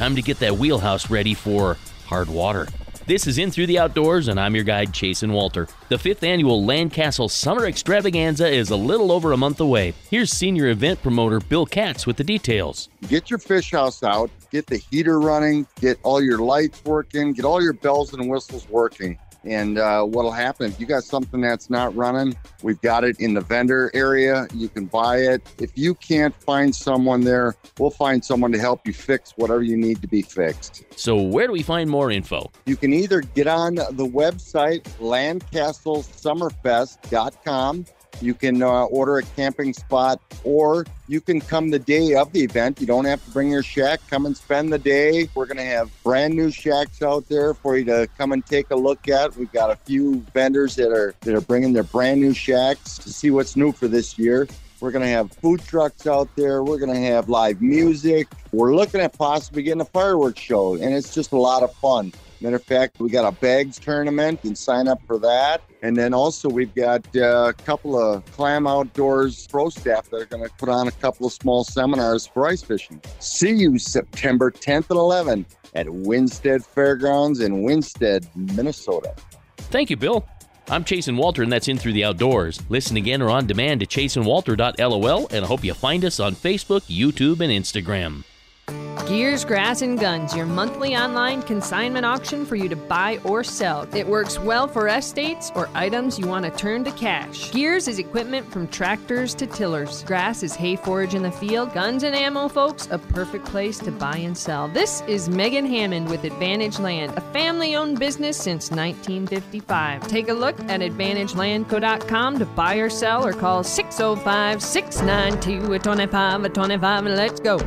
time to get that wheelhouse ready for hard water. This is In Through the Outdoors, and I'm your guide, Chasen Walter. The fifth annual Landcastle Summer Extravaganza is a little over a month away. Here's senior event promoter Bill Katz with the details. Get your fish house out, get the heater running, get all your lights working, get all your bells and whistles working. And uh, what'll happen if you got something that's not running, we've got it in the vendor area. You can buy it. If you can't find someone there, we'll find someone to help you fix whatever you need to be fixed. So, where do we find more info? You can either get on the website landcastlesummerfest.com you can uh, order a camping spot, or you can come the day of the event. You don't have to bring your shack. Come and spend the day. We're going to have brand new shacks out there for you to come and take a look at. We've got a few vendors that are that are bringing their brand new shacks to see what's new for this year. We're going to have food trucks out there. We're going to have live music. We're looking at possibly getting a fireworks show, and it's just a lot of fun. Matter of fact, we got a bags tournament. You can sign up for that. And then also we've got uh, a couple of Clam Outdoors pro staff that are going to put on a couple of small seminars for ice fishing. See you September 10th and 11th at Winsted Fairgrounds in Winsted, Minnesota. Thank you, Bill. I'm Chasen Walter, and that's In Through the Outdoors. Listen again or on demand at chasenwalter.lol, and I hope you find us on Facebook, YouTube, and Instagram. Gears, Grass, and Guns, your monthly online consignment auction for you to buy or sell. It works well for estates or items you want to turn to cash. Gears is equipment from tractors to tillers. Grass is hay forage in the field. Guns and ammo, folks, a perfect place to buy and sell. This is Megan Hammond with Advantage Land, a family owned business since 1955. Take a look at AdvantageLandco.com to buy or sell or call 605 692 25 25 and let's go.